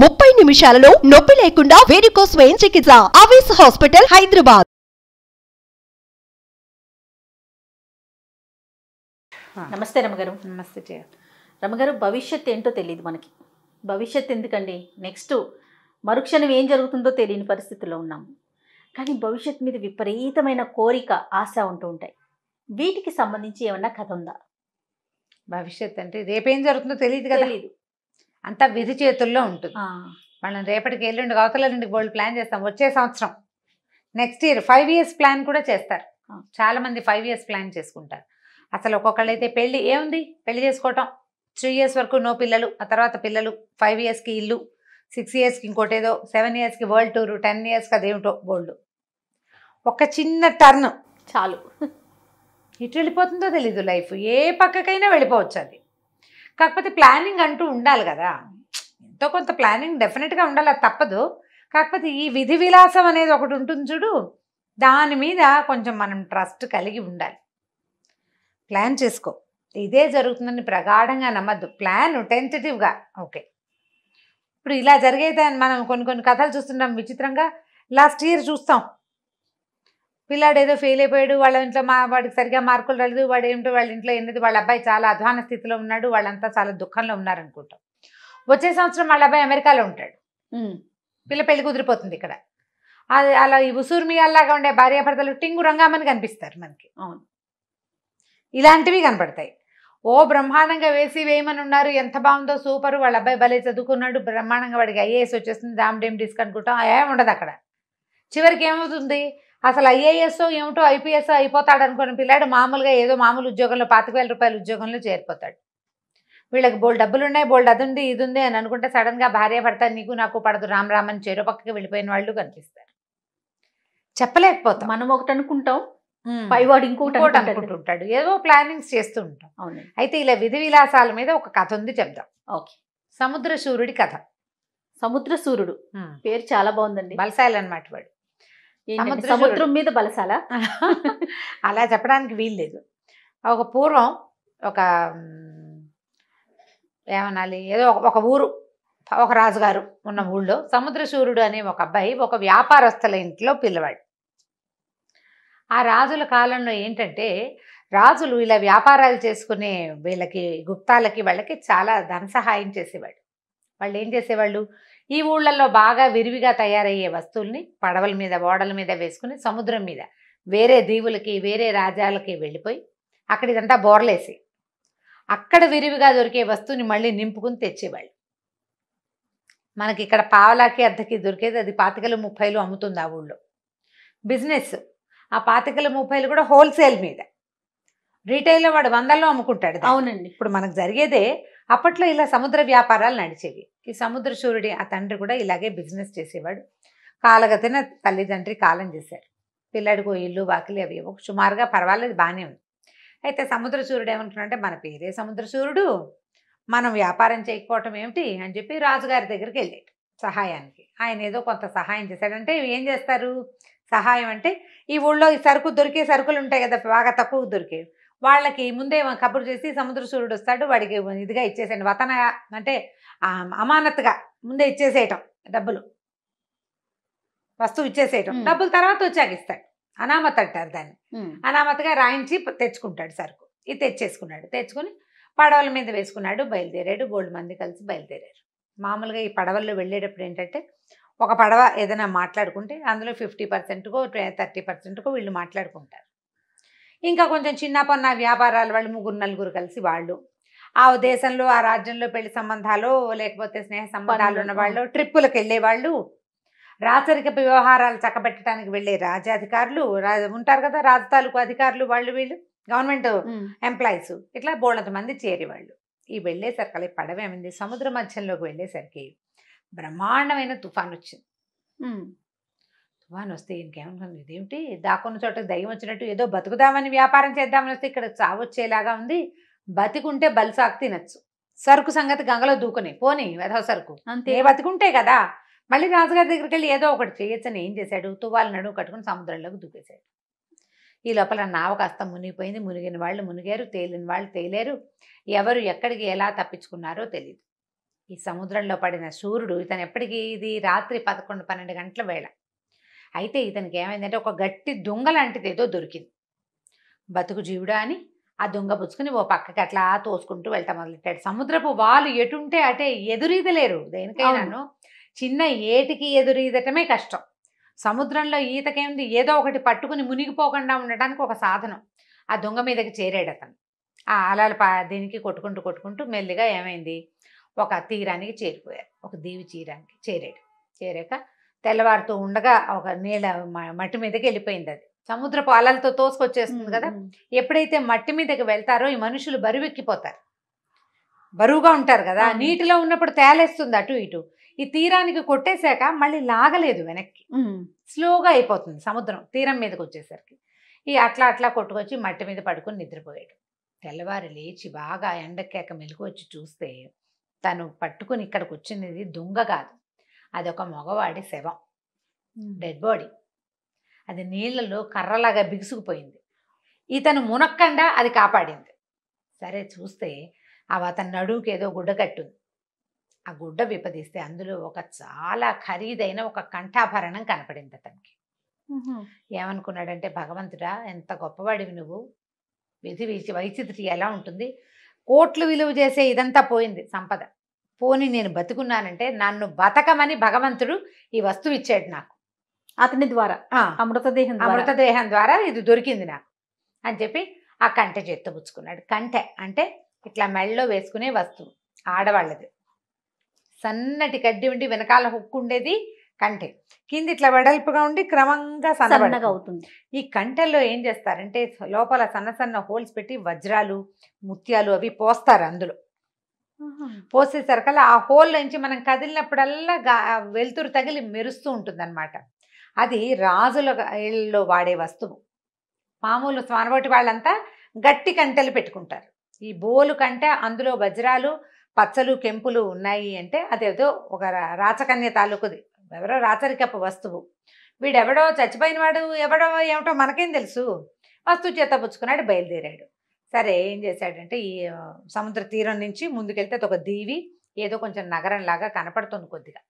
ముప్పై నిమిషాలలో నొప్పి లేకుండా వేడికోస్ స్వయం చికిత్స. Avis hospital Hyderabad. నమస్తే రమగారు. నమస్తే జయ రమగారు భవిష్యత్ ఏంటో తెలియదు మనకి. భవిష్యత్ ఎందుకండి? నెక్స్ట్ మరుక్షణం ఏం జరుగుతుందో తెలియని పరిస్థితుల్లో ఉన్నాము కానీ భవిష్యత్ మీద విపరీతమైన కోరిక ఆశ ఉంటూ ఉంటాయి. వీటికి సంబంధించి ఏమన్నా కథ ఉందా? భవిష్యత్ అంటే రేపేం జరుగుతుందో తెలియదు కదా. తెలీదు. అంతా విధి చేతుల్లో ఉంటుంది. మనం రేపటికి ఎల్లుండి అవతల నుండి గోల్డ్ ప్లాన్ చేస్తాం. వచ్చే సంవత్సరం. Next year five years plan కూడా చేస్తారు. చాలా మంది ఫైవ్ ఇయర్స్ ప్లాన్ చేసుకుంటారు. అసలు ఒక్కొక్కళ్ళు అయితే పెళ్ళి ఏముంది? పెళ్ళి చేసుకోవటం. త్రీ ఇయర్స్ వరకు నో పిల్లలు ఆ తర్వాత పిల్లలు ఫైవ్ ఇయర్స్కి ఇల్లు సిక్స్ ఇయర్స్కి ఇంకోటి ఏదో సెవెన్ ఇయర్స్కి వరల్డ్ టూర్ టెన్ ఇయర్స్కి అదేమిటో బోల్డ్. ఒక చిన్న టర్న్. చాలు. ఇటు వెళ్ళిపోతుందో తెలీదు లైఫ్. ఏ పక్కకైనా వెళ్ళిపోవచ్చు అది. కాకపోతే ప్లానింగ్ అంటూ ఉండాలి కదా. ఎంతో కొంత ప్లానింగ్ డెఫినెట్గా ఉండాలి అది తప్పదు. కాకపోతే ఈ విధి విలాసం అనేది ఒకటి ఉంటుంది చూడు దాని మీద కొంచెం మనం ట్రస్ట్ కలిగి ఉండాలి. ప్లాన్ చేసుకో. ఇదే జరుగుతుందని ప్రగాఢంగా నమ్మద్దు. ప్లాన్ టెంటటివ్గా ఓకే. ఇప్పుడు ఇలా జరిగేది మనం కొన్ని కొన్ని కథలు చూస్తున్నాం విచిత్రంగా. లాస్ట్ ఇయర్ చూస్తాం. పిల్లాడు ఏదో ఫెయిల్ అయిపోయాడు వాళ్ళ ఇంట్లో మా వాడికి సరిగా మార్కులు రాలేదు వాడు ఏమిటో వాళ్ళ ఇంట్లో ఎన్నది వాళ్ళ అబ్బాయి చాలా అధ్వాన స్థితిలో ఉన్నాడు వాళ్ళంతా చాలా దుఃఖంలో ఉన్నారనుకుంటాం. వచ్చే సంవత్సరం వాళ్ళ అబ్బాయి అమెరికాలో ఉంటాడు. పిల్ల పెళ్ళి కుదిరిపోతుంది ఇక్కడ. అది అలా ఈ ఉసూరు మియాల్లాగా ఉండే భార్యాభర్తలు టింగు రంగామని కనిపిస్తారు మనకి. అవును. ఇలాంటివి కనపడతాయి ఓ బ్రహ్మాండంగా వేసి వేయమని ఉన్నారు ఎంత బాగుందో సూపర్ వాళ్ళ అబ్బాయి భలే చదువుకున్నాడు బ్రహ్మాండంగా వాడికి ఐఏఎస్ వచ్చేస్తుంది దామ్ డేమ్ డిస్క్ అనుకుంటాం ఏం ఉండదు అక్కడ. చివరికి ఏమవుతుంది? అసలు ఐఏఎస్ ఏమిటో ఐపీఎస్ అయిపోతాడు అనుకున్న పిల్లాడు మామూలుగా ఏదో మామూలు ఉద్యోగంలో పాతిక వేల రూపాయల ఉద్యోగంలో చేరిపోతాడు. వీళ్ళకి బోల్ డబ్బులు ఉన్నాయి బోల్ అది ఉంది ఇది ఉంది అని అనుకుంటే సడన్గా భార్య భర్త నీకు నాకు పడదు రామ్ రామ్ అని చెరో పక్కకి వెళ్ళిపోయిన వాళ్ళు కనిపిస్తారు. చెప్పలేకపోతాం. మనం ఒకటి అనుకుంటాం. పైవాడు ఇంకొకటి ఇంకోటి. అనుకుంటుంటాడు. ఏదో ప్లానింగ్స్ చేస్తూ ఉంటాం. అయితే ఇలా విధి విలాసాల మీద ఒక కథ ఉంది చెప్దాం. ఓకే. సముద్ర సూర్యుడి కథ. సముద్ర సూర్యుడు. పేరు చాలా బాగుందండి. బలసాయలు అనమాట వాడు. సముద్ర మీద బలసాల అలా చెప్పడానికి వీల్లేదు ఒక పూర్వం ఒక ఏమనాలి? ఏదో ఒక- ఒక ఊరు ఒక రాజుగారు ఉన్న ఊళ్ళో సముద్ర సూర్యుడు అనే ఒక అబ్బాయి ఒక వ్యాపారస్తుల ఇంట్లో పిల్లవాడు. ఆ రాజుల కాలంలో ఏంటంటే రాజులు ఇలా వ్యాపారాలు చేసుకునే వీళ్ళకి గుప్తాలకి వాళ్ళకి చాలా ధన సహాయం చేసేవాడు. వాళ్ళు ఏం చేసేవాళ్ళు? ఈ ఊళ్ళల్లో బాగా విరివిగా తయారయ్యే వస్తువుల్ని పడవల మీద ఓడల మీద వేసుకుని సముద్రం మీద వేరే దీవులకి వేరే రాజ్యాలకి వెళ్ళిపోయి అక్కడ ఇదంతా బోర్లేసి అక్కడ విరివిగా దొరికే వస్తువుని మళ్ళీ నింపుకుని తెచ్చేవాళ్ళు. మనకి ఇక్కడ పావలాకి అద్దకి దొరికేది అది పాతికలు ముప్పైలు అమ్ముతుంది ఆ ఊళ్ళో. బిజినెస్ ఆ పాతికలు ముప్పైలు కూడా హోల్సేల్ మీద. రీటైల్లో వాడు వందల్లో అమ్ముకుంటాడు. అవునండి. ఇప్పుడు మనకు జరిగేదే అప్పట్లో ఇలా సముద్ర వ్యాపారాలు నడిచేవి. ఈ సముద్ర సూర్యుడి ఆ తండ్రి కూడా ఇలాగే బిజినెస్ చేసేవాడు. కాలగతిన తల్లిదండ్రి కాలం చేశారు. పిల్లడికో ఇల్లు వాకిలి అవి ఒక సుమారుగా పర్వాలేదు బాగానే ఉంది. అయితే సముద్ర సూర్యుడు ఏమంటున్నాడంటే మన పేరే సముద్ర సూర్యుడు. మనం వ్యాపారం చేయకపోవటం ఏమిటి? అని చెప్పి రాజుగారి దగ్గరికి వెళ్ళాడు సహాయానికి. ఆయన ఏదో కొంత సహాయం చేశాడంటే ఏం చేస్తారు? సహాయం అంటే ఈ ఊళ్ళో ఈ సరుకు దొరికే సరుకులు ఉంటాయి కదా బాగా తక్కువ దొరికేవి. వాళ్ళకి ముందే కబురు చేసి సముద్ర సూర్యుడు వస్తాడు వాడికి ఇదిగా ఇచ్చేసేయండి. వతన అంటే ఆ, అమానత్తుగా ముందే ఇచ్చేసేయటం డబ్బులు. వస్తువు ఇచ్చేసేయటం. డబ్బులు తర్వాత వచ్చాక ఇస్తాడు. అనామత్ అంటారు దాన్ని. అనామత్గా రాయించి తెచ్చుకుంటాడు సరుకు. ఇది తెచ్చేసుకున్నాడు. తెచ్చుకుని పడవల మీద వేసుకున్నాడు బయలుదేరాడు బోల్డ్ మంది కలిసి బయలుదేరారు. మామూలుగా ఈ పడవల్లో వెళ్ళేటప్పుడు ఏంటంటే ఒక పడవ ఏదైనా మాట్లాడుకుంటే అందులో ఫిఫ్టీ పర్సెంట్కో థర్టీ పర్సెంట్కో వీళ్ళు మాట్లాడుకుంటారు. ఇంకా కొంచెం చిన్న పొన్న వ్యాపారాలు వాళ్ళు ముగ్గురు నలుగురు కలిసి వాళ్ళు. ఆ దేశంలో ఆ రాజ్యంలో పెళ్ళి సంబంధాలు లేకపోతే స్నేహ సంబంధాలు ఉన్న వాళ్ళు ట్రిప్పులకు వెళ్ళేవాళ్ళు రాచరికపు వ్యవహారాలు చక్కబెట్టడానికి వెళ్ళే రాజాధికారులు ఉంటారు కదా రాజు తాలూకు అధికారులు వాళ్ళు వీళ్ళు గవర్నమెంట్ ఎంప్లాయీస్. ఇట్లా బోళ్ళంత మంది చేరేవాళ్ళు ఈ వెళ్ళేసరికి ఈ పడవ ఏమైంది? సముద్ర మధ్యంలోకి వెళ్ళేసరికి బ్రహ్మాండమైన తుఫాన్ వచ్చింది. తుఫాన్ వస్తే ఇంకేమనుకుంది ఇదేమిటి? దాక్కున్న చోట దయ్యం వచ్చినట్టు ఏదో బతుకుదామని వ్యాపారం చేద్దామని వస్తే ఇక్కడ చావొచ్చేలాగా ఉంది. బతికుంటే బలిసాకు తినచ్చు. సరుకు సంగతి గంగలో దూకుని. పోని వెధవ సరుకు. అంతే. బతికుంటే కదా. మళ్ళీ రాజుగారి దగ్గరికి వెళ్ళి ఏదో ఒకటి చేయొచ్చని ఏం చేశాడు? తువాలు నడువు కట్టుకుని సముద్రంలోకి దూకేశాడు. ఈ లోపల నావ కాస్త మునిగిపోయింది. మునిగిన వాళ్ళు మునిగారు. తేలిన వాళ్ళు తేలేరు. ఎవరు ఎక్కడికి ఎలా తప్పించుకున్నారో తెలియదు ఈ సముద్రంలో పడిన సూర్యుడు ఇతను ఎప్పటికీ ఇది? రాత్రి పదకొండు పన్నెండు గంటల వేళ. అయితే ఇతనికి ఏమైందంటే ఒక గట్టి దొంగ లాంటిది ఏదో దొరికింది. బతుకు జీవుడా అని ఆ దొంగ పుచ్చుకుని ఓ పక్కకి అట్లా తోసుకుంటూ వెళ్తా మొదలెట్టాడు సముద్రపు వాళ్ళు ఎటుంటే అటే ఎదురీదలేరు దేనికైనాను. చిన్న ఏటికి ఎదురీదటమే కష్టం. సముద్రంలో ఈతకేముంది? ఏదో ఒకటి పట్టుకుని మునిగిపోకుండా ఉండడానికి ఒక సాధనం. ఆ దొంగ మీదకి చేరాడు అతను ఆ అలల పా దీనికి కొట్టుకుంటూ కొట్టుకుంటూ మెల్లిగా ఏమైంది? ఒక తీరానికి చేరిపోయారు. ఒక దీవి తీరానికి చేరాడు. చేరాక తెల్లవారుతూ ఉండగా ఒక నీళ్ళ మట్టి మీదకి వెళ్ళిపోయింది అది. సముద్రపు అలలతో తోసుకొచ్చేస్తుంది కదా. ఎప్పుడైతే మట్టి మీదకి వెళ్తారో ఈ మనుషులు బరువెక్కిపోతారు. బరువుగా ఉంటారు కదా. నీటిలో ఉన్నప్పుడు తేలేస్తుంది అటు ఇటు. ఈ తీరానికి కొట్టేశాక మళ్ళీ లాగలేదు వెనక్కి. స్లోగా అయిపోతుంది సముద్రం తీరం మీదకి వచ్చేసరికి. ఈ అట్లా అట్లా కొట్టుకొచ్చి మట్టి మీద పడుకొని నిద్రపోయాడు. తెల్లవారు లేచి బాగా ఎండకేక మెలకు వచ్చి చూస్తే తను పట్టుకుని ఇక్కడికి వచ్చినది దొంగ కాదు. అదొక మగవాడి శవం. డెడ్ బాడీ అది నీళ్ళలో కర్రలాగా బిగుసుకుపోయింది. ఇతను మునక్కండా అది కాపాడింది. సరే చూస్తే అవి అతని నడువుకి ఏదో గుడ్డ కట్టుంది. ఆ గుడ్డ విపదిస్తే అందులో ఒక చాలా ఖరీదైన ఒక కంఠాభరణం కనపడింది అతనికి. ఏమనుకున్నాడంటే భగవంతుడా ఎంత గొప్పవాడివి నువ్వు. విధి విచి వైచిత్రి ఎలా ఉంటుంది? కోట్లు విలువ చేసే ఇదంతా పోయింది సంపద. పోని నేను బతుకున్నానంటే నన్ను బతకమని భగవంతుడు ఈ వస్తువు ఇచ్చాడు నాకు. అతని ద్వారా అమృతదేహం ద్వారా. అమృతదేహం ద్వారా ఇది దొరికింది నాకు. అని చెప్పి ఆ కంటె చెత్తబుచ్చుకున్నాడు. కంటె అంటే ఇట్లా మెళ్ళలో వేసుకునే వస్తువు ఆడవాళ్ళది. సన్నటి కడ్డి ఉండి వెనకాల హుక్కు ఉండేది కంటె. కింద ఇట్లా వెడల్పుగా ఉండి క్రమంగా సన్నగా అవుతుంది. ఈ కంటెల్లో ఏం చేస్తారంటే లోపల సన్న సన్న హోల్స్ పెట్టి వజ్రాలు ముత్యాలు అవి పోస్తారు అందులో. పోసేసరికల్లా ఆ హోల్ నుంచి మనం కదిలినప్పుడల్లా వెలుతురు తగిలి మెరుస్తూ ఉంటుందన్నమాట. అది రాజుల ఇళ్ళలో వాడే వస్తువు. మామూలు స్వానబోటి వాళ్ళంతా గట్టి కంటెలు పెట్టుకుంటారు. ఈ బోలు కంటే అందులో వజ్రాలు పచ్చలు కెంపులు ఉన్నాయి అంటే అదేదో ఒక రాచకన్య తాలూకుది. ఎవరో రాచరికపు వస్తువు. వీడెవడో చచ్చిపోయినవాడు ఎవడో ఏమిటో మనకేం తెలుసు. వస్తువు చేత పుచ్చుకున్నాడు బయలుదేరాడు. సరే ఏం చేశాడంటే ఈ సముద్ర తీరం నుంచి ముందుకెళ్తే అది ఒక దీవి ఏదో కొంచెం నగరం లాగా కనపడుతుంది కొద్దిగా.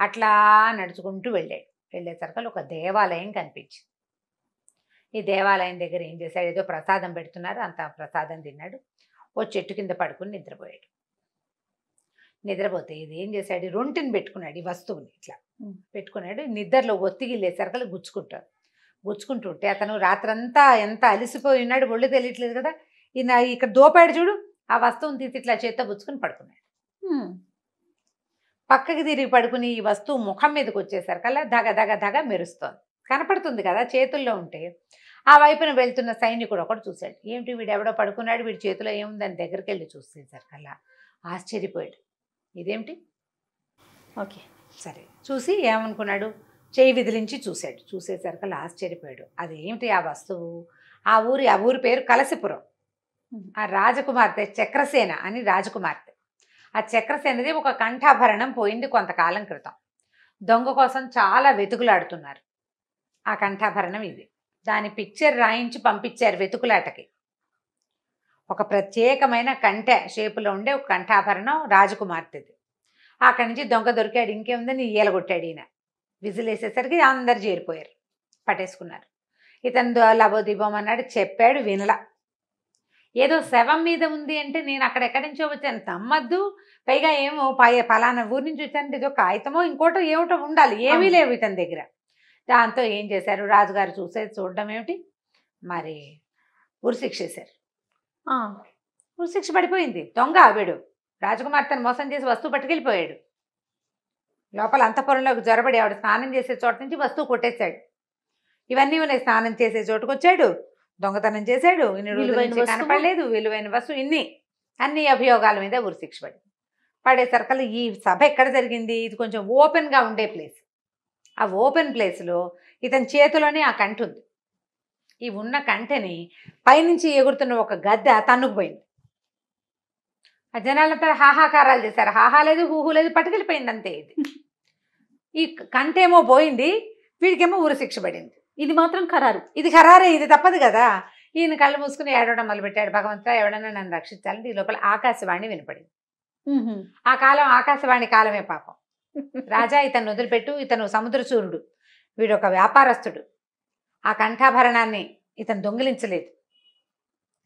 అట్లా నడుచుకుంటూ వెళ్ళాడు. వెళ్ళేసరికి ఒక దేవాలయం కనిపించింది. ఈ దేవాలయం దగ్గర ఏం చేశాడు? ఏదో ప్రసాదం పెడుతున్నారు. అంత ప్రసాదం తిన్నాడు. ఓ చెట్టు కింద పడుకుని నిద్రపోయాడు. నిద్రపోతే ఇది ఏం చేశాడు? రొంటిని పెట్టుకున్నాడు ఈ వస్తువుని ఇట్లా. పెట్టుకున్నాడు. నిద్రలో ఒత్తిగి లేసరికలు గుచ్చుకుంటాడు. గుచ్చుకుంటుంటే అతను రాత్రంతా ఎంత అలిసిపోయి ఉన్నాడు? ఒళ్ళు తెలియట్లేదు కదా? ఈయన ఇక్కడ దోపాడు చూడు ఆ వస్తువుని తీసి ఇట్లా చేత్తో పుచ్చుకుని పడుకున్నాడు. పక్కకి తిరిగి పడుకుని ఈ వస్తువు ముఖం మీదకి వచ్చేసరికల్లా ధగ ధగ ధగ మెరుస్తోంది. కనపడుతుంది కదా చేతుల్లో ఉంటే. ఆ వైపున వెళ్తున్న సైనికుడు ఒకడు చూశాడు. ఏమిటి వీడు ఎవడో పడుకున్నాడు వీడి చేతిలో ఏముందని దగ్గరికి వెళ్ళి చూసేసరికల్లా ఆశ్చర్యపోయాడు. ఇదేమిటి? ఓకే. సరే. చూసి ఏమనుకున్నాడు? చేయి విదిలించి చూశాడు. చూసేసరికి ఆశ్చర్యపోయాడు. అది ఏమిటి ఆ వస్తువు? ఆ ఊరి ఆ ఊరి పేరు కలసిపురం. ఆ రాజకుమార్తె చక్రసేన అని రాజకుమార్తె. ఆ చక్రసేనది ఒక కంఠాభరణం పోయింది కొంతకాలం క్రితం. దొంగ కోసం చాలా వెతుకులాడుతున్నారు. ఆ కంఠాభరణం ఇది. దాని పిక్చర్ రాయించి పంపించారు వెతుకులాటకి. ఒక ప్రత్యేకమైన కంఠె షేపులో ఉండే ఒక కంఠాభరణం రాజకుమార్తెది. అక్కడి నుంచి దొంగ దొరికాడు ఇంకేముందని ఈయలగొట్టాడు ఈయన. విజిల్ వేసేసరికి అందరు చేరిపోయారు. పట్టేసుకున్నారు. ఇతను దో- అన్నాడు చెప్పాడు వినలా. ఏదో శవం మీద ఉంది అంటే నేను అక్కడ ఎక్కడి నుంచో వచ్చాను. నమ్మద్దు పైగా ఏమో పై పలానా ఊరి నుంచి వచ్చానంటే ఏదో కాగితమో ఇంకోటో ఏమిటో ఉండాలి. ఏమీ. లేవు ఇతని దగ్గర. దాంతో ఏం చేశారు? రాజుగారు చూసేది చూడడం ఏమిటి? మరి ఉరిశిక్ష వేశారు. ఉరిశిక్ష పడిపోయింది. దొంగ ఆవిడు. రాజకుమార్తెను మోసం చేసి వస్తువు పట్టుకెళ్ళిపోయాడు. లోపల అంతఃపురంలోకి జ్వరబడి ఆవిడ స్నానం చేసే చోట నుంచి వస్తువు కొట్టేశాడు. ఇవన్నీ ఉన్నాయి. స్నానం చేసే చోటుకు వచ్చాడు దొంగతనం చేశాడు ఇన్ని రోజుల నుంచి. కనపడలేదు విలువైన వస్తువు ఇన్ని. అన్ని అభియోగాల మీద ఉరిశిక్ష పడింది పడేసరికల్లా ఈ సభ ఎక్కడ జరిగింది? ఇది కొంచెం ఓపెన్గా ఉండే ప్లేస్. ఆ ఓపెన్ ప్లేస్లో ఇతని చేతిలోనే ఆ కంటి ఉంది. ఈ ఉన్న కంటెని పైనుంచి ఎగురుతున్న ఒక గద్దె తన్నుకుపోయింది ఆ జనాలంతా హాహాకారాలు చేశారు. హాహా లేదు హూహు లేదు పట్టుకెళ్ళిపోయింది అంతే ఇది. ఈ కంటేమో పోయింది వీడికేమో ఊరు శిక్ష పడింది. ఇది మాత్రం ఖరారు. ఇది ఖరారే ఇది తప్పదు కదా. ఈయన కళ్ళు మూసుకుని ఏడవడం మొదలుపెట్టాడు. భగవంతుడా ఎవడన్నా నన్ను రక్షించాలంటే ఈ లోపల ఆకాశవాణి వినపడింది. ఆ కాలం ఆకాశవాణి కాలమే పాపం. రాజా ఇతను వదిలిపెట్టు ఇతను సముద్రచూరుడు. వీడు ఒక వ్యాపారస్తుడు. ఆ కంఠాభరణాన్ని ఇతను దొంగిలించలేదు.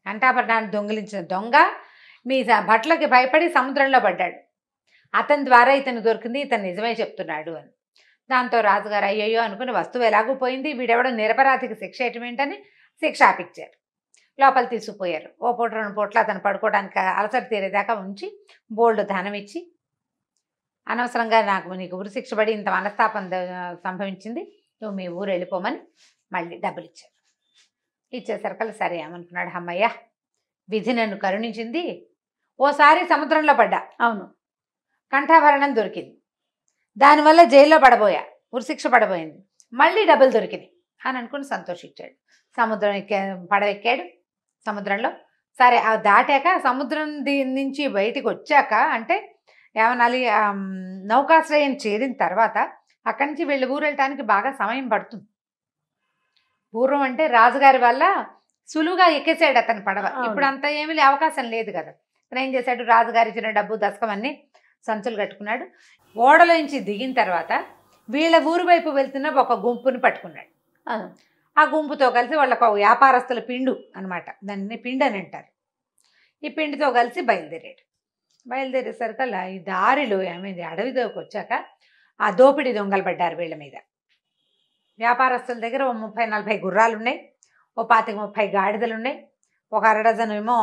కంఠాభరణాన్ని దొంగిలించిన దొంగ మీ భట్లకి భయపడి సముద్రంలో పడ్డాడు. అతని ద్వారా ఇతను దొరికింది ఇతను నిజమే చెప్తున్నాడు అని. దాంతో రాజుగారు అయ్యయ్యో అనుకుని వస్తువు ఎలాగూ పోయింది? వీడెవడో నిరపరాధికి శిక్ష ఏంటని శిక్ష ఆపిచ్చారు. లోపల తీసుకుపోయారు. ఓ పూట రెండు పూట్ల అతను పడుకోవడానికి అలసట తీరేదాకా ఉంచి బోల్డ్ ధనం ఇచ్చి అనవసరంగా నాకు నీకు ఉరి శిక్ష పడి ఇంత మనస్తాపం సంభవించింది. నువ్వు మీ ఊరు వెళ్ళిపోమని మళ్ళీ డబ్బులు ఇచ్చారు ఇచ్చేసరికల్లా సరే ఏమనుకున్నాడు అమ్మయ్య? విధి నన్ను కరుణించింది. ఓసారి సముద్రంలో పడ్డా. అవును. కంఠాభరణం దొరికింది. దానివల్ల జైల్లో పడబోయా ఉరిశిక్ష పడబోయింది. మళ్ళీ డబ్బులు దొరికినాయి అని అనుకుని సంతోషించాడు. సముద్రం ఎక్కా పడవెక్కాడు సముద్రంలో. సరే ఆ దాటాక సముద్రం దీని నుంచి బయటికి వచ్చాక అంటే ఏమనాలి నౌకాశ్రయం చేరిన తర్వాత అక్కడి నుంచి వెళ్ళి ఊరు వెళ్ళటానికి బాగా సమయం పడుతుంది. పూర్వం అంటే రాజుగారి వల్ల సులువుగా ఎక్కేసాడు అతని పడవ. ఇప్పుడు అంత ఏమీ అవకాశం లేదు కదా. అతను ఏం చేశాడు? రాజుగారు ఇచ్చిన డబ్బు దశకం అన్ని సంచులు కట్టుకున్నాడు. ఓడలో నుంచి దిగిన తర్వాత వీళ్ళ ఊరు వైపు వెళ్తున్న ఒక గుంపుని పట్టుకున్నాడు. ఆ గుంపుతో కలిసి వాళ్ళకు ఒక వ్యాపారస్తుల పిండు అన్నమాట. దాన్ని పిండి అని అంటారు. ఈ పిండితో కలిసి బయలుదేరాడు. బయలుదేరేసరికల్లా ఈ దారిలో ఏమైంది? అడవిలోకి వచ్చాక ఆ దోపిడీ దొంగలు పడ్డారు వీళ్ళ మీద. వ్యాపారస్తుల దగ్గర ఓ ముప్పై నలభై గుర్రాలు ఉన్నాయి. ఓ పాతిక ముప్పై గాడిదలు ఉన్నాయి. ఒక అర డజన్ ఏమో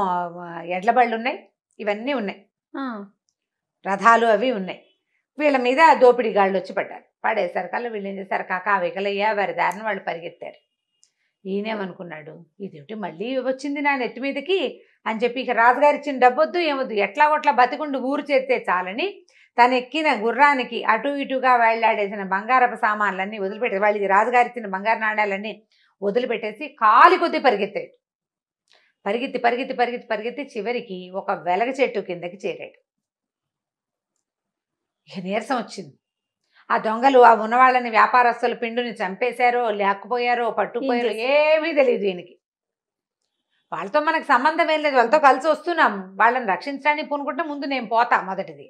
ఎడ్ల బళ్ళు ఉన్నాయి. ఇవన్నీ ఉన్నాయి. రథాలు అవి ఉన్నాయి. వీళ్ళ మీద దోపిడీ గాళ్ళు వచ్చి పడ్డారు. పడేసరికల్లా వీళ్ళు ఏం చేశారు? కాక వికలయ్యా వారి దారిని వాళ్ళు పరిగెత్తారు. ఈయనేమనుకున్నాడు? ఇదేమిటి మళ్ళీ వచ్చింది నా నెట్టి మీదకి? అని చెప్పి ఇక రాజుగారు ఇచ్చిన డబ్బొద్దు ఏమొద్దు ఎట్లా ఒట్లా బతికుండు ఊరు చేస్తే చాలని తను ఎక్కిన గుర్రానికి అటు ఇటుగా వేళ్ళాడేసిన బంగారపు సామాన్లన్నీ వదిలిపెట్టి వాళ్ళకి రాజుగారు ఇచ్చిన బంగారు నాణ్యాలన్నీ వదిలిపెట్టేసి కాలి కొద్దీ పరిగెత్తాడు. పరిగెత్తి పరిగెత్తి పరిగెత్తి పరిగెత్తి చివరికి ఒక వెలగ చెట్టు కిందకి చేరాడు. ఇక నీరసం వచ్చింది. ఆ దొంగలు ఆ ఉన్నవాళ్ళని వ్యాపారస్తుల పిండుని చంపేశారో లేకపోయారో పట్టుకుపోయారో ఏమీ తెలియదు ఈయనకి. వాళ్ళతో మనకు సంబంధం ఏం లేదు. వాళ్ళతో కలిసి వస్తున్నాం. వాళ్ళని రక్షించడానికి పూనుకుంటే ముందు నేను పోతా మొదటిది.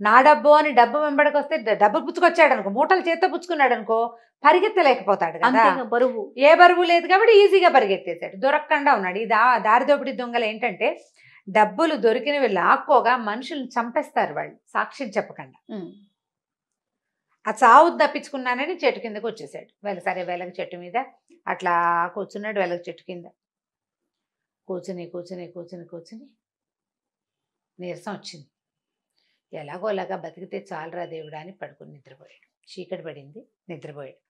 నా డబ్బు అని డబ్బు వెంబడికి వస్తే డబ్బు పుచ్చుకొచ్చాడు అనుకో మూటలు చేత్తో పుచ్చుకున్నాడు అనుకో పరిగెత్తలేకపోతాడు కదా. బరువు. ఏ బరువు లేదు కాబట్టి ఈజీగా పరిగెత్తేశాడు. దొరకకుండా ఉన్నాడు. ఈ దా దారి దోపిడీ దొంగలు ఏంటంటే డబ్బులు దొరికినవి లాక్కోగా మనుషుల్ని చంపేస్తారు వాళ్ళు సాక్ష్యం చెప్పకుండా. ఆ చావు తప్పించుకున్నానని చెట్టు కిందకు వచ్చేసాడు. వెల సరే వెలగ చెట్టు మీద అట్లా కూర్చున్నాడు వెలగ చెట్టు కింద. కూర్చుని కూర్చుని కూర్చుని కూర్చుని నీరసం వచ్చింది. ఎలాగోలాగా బతికితే చాలరా దేవుడా అని పడుకుని నిద్రపోయాడు. చీకటి పడింది నిద్రపోయాడు.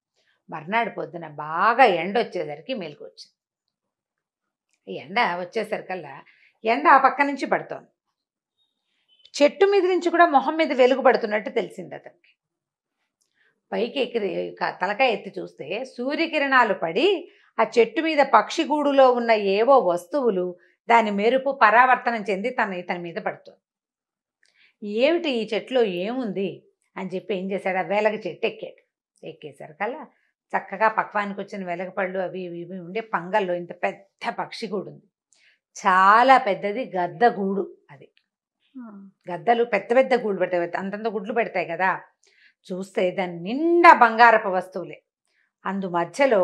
మర్నాడు పొద్దున బాగా ఎండ వచ్చేసరికి మెలకు వచ్చింది ఎండ వచ్చేసరికల్లా ఎండ ఆ పక్క నుంచి పడుతోంది. చెట్టు మీద నుంచి కూడా మొహం మీద వెలుగు పడుతున్నట్టు తెలిసింది అతనికి. పైకి ఎక్కి తలకాయ ఎత్తి చూస్తే సూర్యకిరణాలు పడి ఆ చెట్టు మీద పక్షి గూడులో ఉన్న ఏవో వస్తువులు దాని మెరుపు పరావర్తనం చెంది తన ఇతని మీద పడుతుంది. ఏమిటి ఈ చెట్లో ఏముంది అని చెప్పి ఏం చేశాడు? ఆ వేలగ చెట్టు ఎక్కాడు. ఎక్కేసరికల్లా చక్కగా పక్వానికి వచ్చిన వెలగపళ్ళు అవి ఇవి ఉండే పంగల్లో ఇంత పెద్ద పక్షిగూడు ఉంది చాలా పెద్దది గద్ద గూడు అది. గద్దలు పెద్ద పెద్ద గూళ్ళు పెడతాయి అంతంత గుడ్లు పెడతాయి కదా. చూస్తే దాని నిండా బంగారపు వస్తువులే. అందు మధ్యలో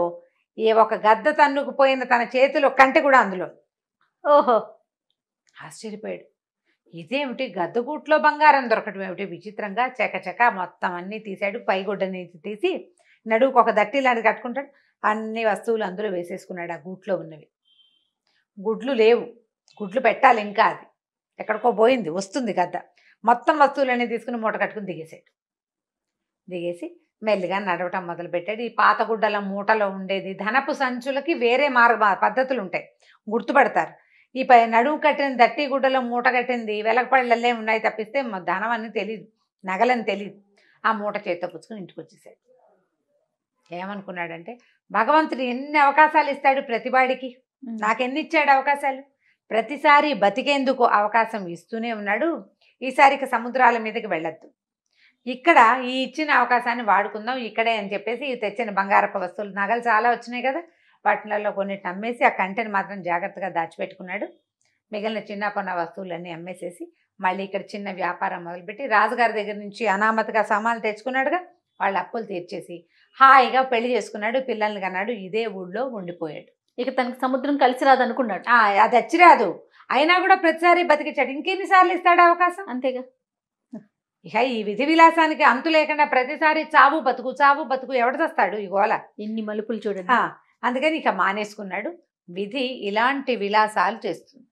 ఏ ఒక గద్ద తన్నుకుపోయిన తన చేతిలో కంటె కూడా అందులో. ఓహో! ఆశ్చర్యపోయాడు. ఇదేమిటి? గద్దగూట్లో బంగారం దొరకటం ఏమిటి? విచిత్రంగా చకచక మొత్తం అన్నీ తీశాడు. పైగుడ్డని తీసి నడువుకు ఒక దట్టి లాంటిది కట్టుకుంటాడు. అన్ని వస్తువులు అందులో వేసేసుకున్నాడు ఆ గూట్లో ఉన్నవి. గుడ్లు లేవు. గుడ్లు పెట్టాలి ఇంకా అది. ఎక్కడికో పోయింది వస్తుంది గద్ద. మొత్తం వస్తువులన్నీ తీసుకుని మూట కట్టుకుని దిగేసాడు దిగేసి మెల్లిగా నడవటం మొదలుపెట్టాడు ఈ పాత గుడ్డల మూటలో ఉండేది ధనపు సంచులకి వేరే మార్గ పద్ధతులు ఉంటాయి గుర్తుపడతారు. ఈ పై నడుము కట్టిన దట్టి గుడ్డలో మూట కట్టింది వెలకపళ్ళల్లే ఉన్నాయి తప్పిస్తే ధనం అని తెలియదు నగలని తెలియదు ఆ మూట చేత్తో పుచ్చుకుని ఇంటికి వచ్చేసాడు ఏమనుకున్నాడంటే భగవంతుడు ఎన్ని అవకాశాలు ఇస్తాడు ప్రతివాడికి? నాకెన్ని ఇచ్చాడు అవకాశాలు? ప్రతిసారి బతికేందుకు అవకాశం ఇస్తూనే ఉన్నాడు. ఈసారికి సముద్రాల మీదకి వెళ్ళొద్దు. ఇక్కడ ఈ ఇచ్చిన అవకాశాన్ని వాడుకుందాం ఇక్కడే అని చెప్పేసి ఈ తెచ్చిన బంగారపు వస్తువులు నగలు చాలా వచ్చినాయి కదా. వాటిలలో కొన్నిటిని అమ్మేసి ఆ కంటెని మాత్రం జాగ్రత్తగా దాచిపెట్టుకున్నాడు. మిగిలిన చిన్న పొన్న వస్తువులన్నీ అమ్మేసేసి మళ్ళీ ఇక్కడ చిన్న వ్యాపారం మొదలుపెట్టి రాజుగారి దగ్గర నుంచి అనామతగా సామాన్లు తెచ్చుకున్నాడుగా. వాళ్ళ అప్పులు తీర్చేసి హాయిగా పెళ్ళి చేసుకున్నాడు పిల్లల్ని కన్నాడు ఇదే ఊళ్ళో ఉండిపోయాడు. ఇక తనకి సముద్రం కలిసి రాదనుకున్నాడు. ఆ, అది అచ్చిరాదు. అయినా కూడా ప్రతిసారి బతికించాడు ఇంకెన్నిసార్లు ఇస్తాడు అవకాశం? అంతేగా. ఇక ఈ విధి విలాసానికి అంతు లేకుండా ప్రతిసారి చావు బతుకు చావు బతుకు ఎవడు తెస్తాడు ఈ గోల? ఎన్ని మలుపులు చూడండి. అందుకని ఇక మానేసుకున్నాడు. విధి ఇలాంటి విలాసాలు చేస్తుంది.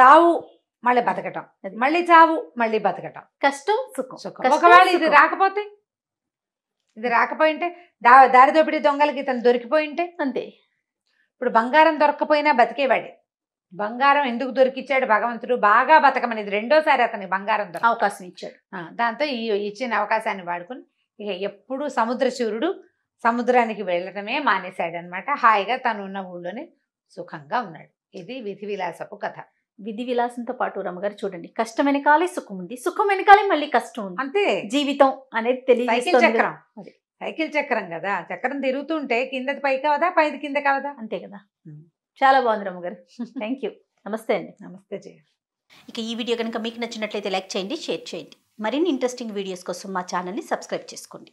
చావు మళ్ళీ బతకటం. మళ్ళీ చావు మళ్ళీ బతకటం. కష్టం సుఖం. ఒకవేళ ఇది. రాకపోతే? ఇది రాకపోయింటే దా దారి దోపిడీ దొంగలకి ఇతను దొరికిపోయింటే? అంతే. ఇప్పుడు బంగారం దొరకపోయినా బతికేవాడే. బంగారం ఎందుకు దొరికిచ్చాడు భగవంతుడు? బాగా బతకమని ఇది రెండోసారి అతనికి బంగారం దొరక అవకాశం ఇచ్చాడు. దాంతో ఈ ఇచ్చిన అవకాశాన్ని వాడుకుని ఇక ఎప్పుడు సముద్రశూరుడు సముద్రానికి వెళ్ళటమే మానేశాడు అనమాట హాయిగా తను ఉన్న ఊళ్ళోనే సుఖంగా ఉన్నాడు. ఇది విధి విలాసపు కథ. విధి విలాసంతో పాటు రమ్మగారు చూడండి. కష్టం వెనకాలే సుఖం ఉంది. సుఖం వెనకాలే మళ్ళీ కష్టం ఉంది. అంతే. జీవితం అనేది సైకిల్ తెలియజేస్తుంది. సైకిల్ చక్రం కదా. చక్రం తిరుగుతుంటే కిందది పైకి అవదా పైది కింద? కవదా అంతే కదా. చాలా బాగుంది రమ్మగారు. Thank you. నమస్తే అండి. నమస్తే జయ. ఇక ఈ వీడియో కనుక మీకు నచ్చినట్లయితే లైక్ చేయండి షేర్ చేయండి. మరిన్ని ఇంట్రెస్టింగ్ వీడియోస్ కోసం మా ఛానల్ని సబ్స్క్రైబ్ చేసుకోండి.